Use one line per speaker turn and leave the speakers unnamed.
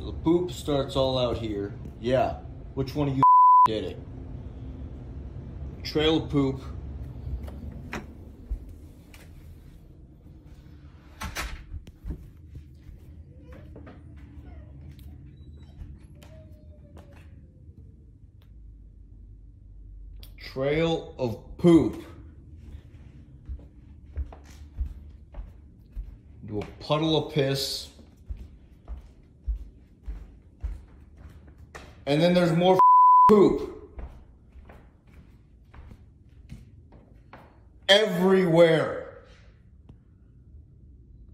So the poop starts all out here. Yeah. Which one of you did it? Trail of poop. Trail of poop. Do a puddle of piss. And then there's more poop. Everywhere.